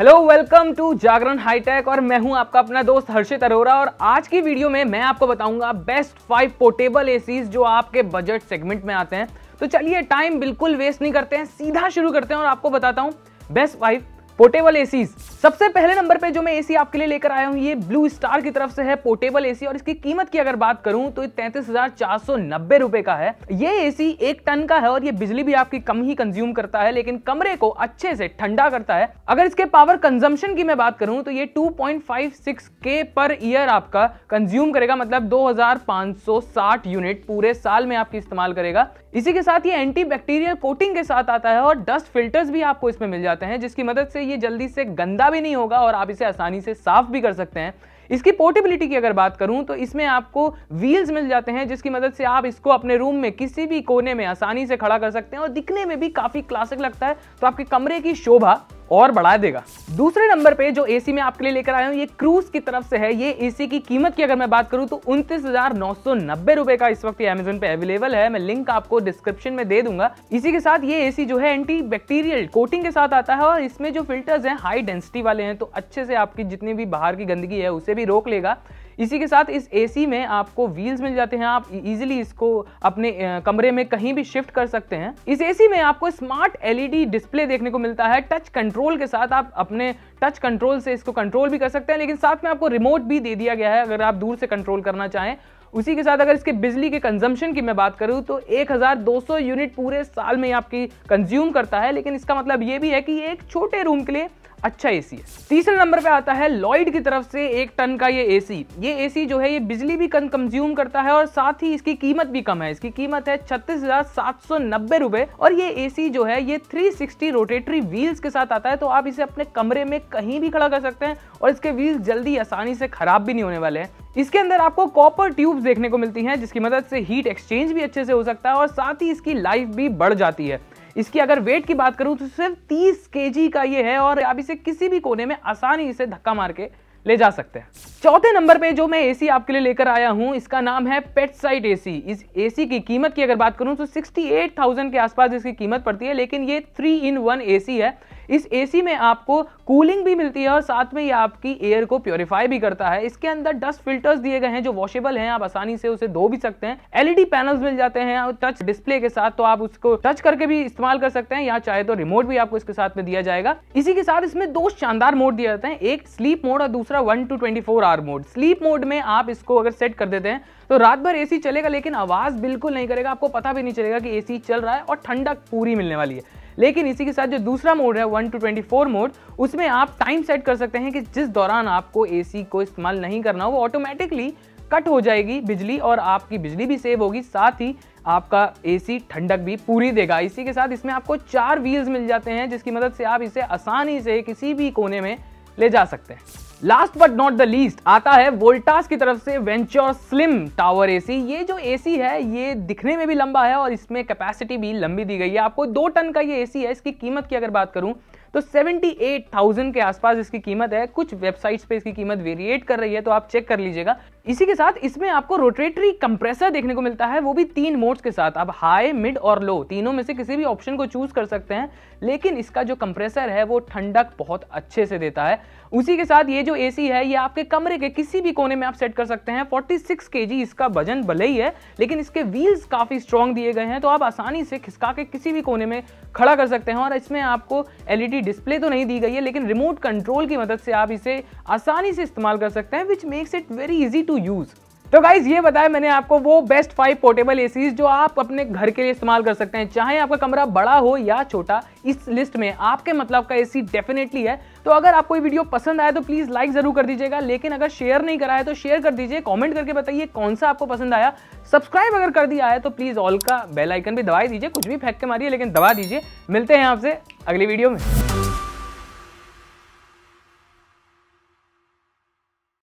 Hello welcome to Jagran hitech और मैं हूँ आपका अपना दोस्त हर्षित अरोरा और आज की वीडियो में मैं आपको बताऊँगा बेस्ट फाइव पोर्टेबल एसीज जो आपके बजट सेगमेंट में आते हैं। तो चलिए टाइम बिल्कुल वेस्ट नहीं करते हैं, सीधा शुरू करते हैं और आपको बताता हूँ बेस्ट फाइव पोर्टेबल एसीज सबसे पहले नंबर पे जो मैं एसी आपके लिए लेकर आया हूँ, ये ब्लू स्टार की तरफ़ से है पोर्टेबल एसी और इसकी कीमत की अगर बात करूँ तो तैतीस हज़ार चार सौ नब्बे रुपए का है। ये एसी एक टन का है और ये बिजली भी आपकी कम ही कंज्यूम करता है, लेकिन कमरे को अच्छे से ठंडा करता है। अगर इसके पावर कंजम्पशन की मैं बात करूँ तो ये 2.56 के पर ईयर आपका कंज्यूम करेगा मतलब 2560 यूनिट पूरे साल में आपकी इस्तेमाल करेगा। इसी के साथ ये एंटी बैक्टीरियल कोटिंग के साथ आता है और डस्ट फिल्टर्स भी आपको इसमें मिल जाते हैं, जिसकी मदद से ये जल्दी से गंदा भी नहीं होगा और आप इसे आसानी से साफ़ भी कर सकते हैं। इसकी पोर्टेबिलिटी की अगर बात करूँ तो इसमें आपको व्हील्स मिल जाते हैं, जिसकी मदद से आप इसको अपने रूम में किसी भी कोने में आसानी से खड़ा कर सकते हैं और दिखने में भी काफ़ी क्लासिक लगता है। तो आपके कमरे की शोभा और बढ़ा देगा। दूसरे नंबर पे जो एसी में आपके लिए लेकर आया हूँ, ये क्रूज की तरफ़ से है। ये एसी की कीमत की अगर मैं बात करूँ तो उनतीस हज़ार नौ सौ नब्बे रुपए का इस वक्त अमेजोन पे अवेलेबल है। मैं लिंक आपको डिस्क्रिप्शन में दे दूँगा। इसी के साथ ये एसी जो है एंटी बैक्टीरियल कोटिंग के साथ आता है और इसमें जो फिल्टर्स हैं हाई डेंसिटी वाले हैं तो अच्छे से आपकी जितनी भी बाहर की गंदगी है, उसे भी रोक लेगा। इसी के साथ इस एसी में आपको व्हील्स मिल जाते हैं। आप इजीली इसको अपने कमरे में कहीं भी शिफ्ट कर सकते हैं। इस एसी में आपको स्मार्ट एलईडी डिस्प्ले देखने को मिलता है। टच कंट्रोल के साथ आप अपने टच कंट्रोल से इसको कंट्रोल भी कर सकते हैं। लेकिन साथ में आपको रिमोट भी दे दिया गया है, अगर आप दूर से कंट्रोल करना चाहें। उसी के साथ अगर इसके बिजली के कंजम्पशन की मैं बात करूँ तो 1200 यूनिट पूरे साल में आपकी कंज्यूम करता है। लेकिन इसका मतलब ये भी है कि ये एक छोटे रूम के लिए अच्छा एसी है। तीसरे नंबर पे आता है लॉइड की तरफ़ से एक टन का ये एसी ये एसी जो है, ये बिजली भी कम कंज्यूम करता है और साथ ही इसकी कीमत भी कम है। इसकी कीमत है छत्तीस हज़ार सात सौ नब्बे रुपए। और ये एसी जो है, ये 360 रोटेटरी व्हील्स के साथ आता है तो आप इसे अपने कमरे में कहीं भी खड़ा कर सकते हैं और इसके व्हील्स जल्दी आसानी से खराब भी नहीं होने वाले हैं। इसके अंदर आपको कॉपर ट्यूब्स देखने को मिलती हैं, जिसकी मदद से हीट एक्सचेंज भी अच्छे से हो सकता है और साथ ही इसकी लाइफ भी बढ़ जाती है। इसकी अगर वेट की बात करूँ तो सिर्फ़ 30 के का ये है और आप इसे किसी भी कोने में आसानी से धक्का मार के ले जा सकते हैं। चौथे नंबर पे जो मैं एसी आपके लिए लेकर आया हूँ इसका नाम है पेट साइट एसी इस एसी की कीमत की अगर बात करूँ तो 68,000 के आसपास इसकी कीमत पड़ती है लेकिन ये थ्री इन वन एसी है। इस एसी में आपको कूलिंग भी मिलती है और साथ में ये आपकी एयर को प्योरीफाई भी करता है। इसके अंदर डस्ट फिल्टर्स दिए गए हैं जो वॉशेबल हैं, आप आसानी से उसे धो भी सकते हैं। एलईडी पैनल्स मिल जाते हैं टच डिस्प्ले के साथ तो आप उसको टच करके भी इस्तेमाल कर सकते हैं। या चाहे तो रिमोट भी आपको इसके साथ में दिया जाएगा। इसी के साथ इसमें दो शानदार मोड दिए जाते हैं। एक स्लीप मोड और दूसरा one two twenty four hour mode sleep mode में आप इसको अगर सेट कर देते हैं तो रात भर एसी चलेगा, लेकिन आवाज़ बिल्कुल नहीं करेगा। आपको पता भी नहीं चलेगा कि एसी चल रहा है और ठंडक पूरी मिलने वाली है। लेकिन इसी के साथ जो दूसरा मोड है one two twenty four mode, उसमें आप टाइम सेट कर सकते हैं कि जिस दौरान आपको एसी को इस्तेमाल नहीं करना हो, वो ऑटोमेटिकली कट हो जाएगी बिजली और आपकी बिजली भी सेव होगी, साथ ही आपका एसी ठंडक भी पूरी देगा। इसी के साथ इसमें आपको चार व्हील्स मिल जाते हैं, जिसकी मदद से आप इसे आसानी से किसी भी कोने में ले जा सकते हैं। Last but not the least आता है वोल्टास की तरफ़ से वेंचर स्लिम टावर एसी ये जो एसी है ये दिखने में भी लंबा है और इसमें कैपेसिटी भी लंबी दी गई है। आपको दो टन का ये एसी है इसकी कीमत की अगर बात करूँ तो 78,000 के आसपास इसकी कीमत है। कुछ वेबसाइट्स पे इसकी कीमत वेरिएट कर रही है तो आप चेक कर लीजिएगा। इसी के साथ इसमें आपको रोटेटरी कंप्रेसर देखने को मिलता है, वो भी तीन मोड्स के साथ। आप हाई, मिड और लो, तीनों में से किसी भी ऑप्शन को चूज़ कर सकते हैं, लेकिन इसका जो कंप्रेसर है, वो ठंडक बहुत अच्छे से देता है। उसी के साथ ये जो एसी है, ये आपके कमरे के किसी भी कोने में आप सेट कर सकते हैं। 46 केजी इसका वज़न भले ही है, लेकिन इसके व्हील्स काफ़ी स्ट्रॉन्ग दिए गए हैं तो आप आसानी से खिसका के किसी भी कोने में खड़ा कर सकते हैं, और इसमें आपको एलईडी डिस्प्ले तो नहीं दी गई है, लेकिन रिमोट कंट्रोल की मदद से आप इसे आसानी से इस्तेमाल कर सकते हैं which makes it very easy to use तो गाइज़ ये बताया मैंने आपको वो बेस्ट फाइव पोर्टेबल एसीज जो आप अपने घर के लिए इस्तेमाल कर सकते हैं। चाहे आपका कमरा बड़ा हो या छोटा, इस लिस्ट में आपके मतलब का एसी डेफिनेटली है। तो अगर आपको ये वीडियो पसंद आया तो प्लीज़ लाइक ज़रूर कर दीजिएगा। लेकिन अगर शेयर नहीं करा है तो शेयर कर दीजिए कमेंट करके बताइए कौन सा आपको पसंद आया। सब्सक्राइब अगर कर दिया है तो प्लीज़ ऑल का बेल आइकन भी दबा दीजिए, कुछ भी फेंक के मारिए, लेकिन दबा दीजिए। मिलते हैं आपसे अगली वीडियो में।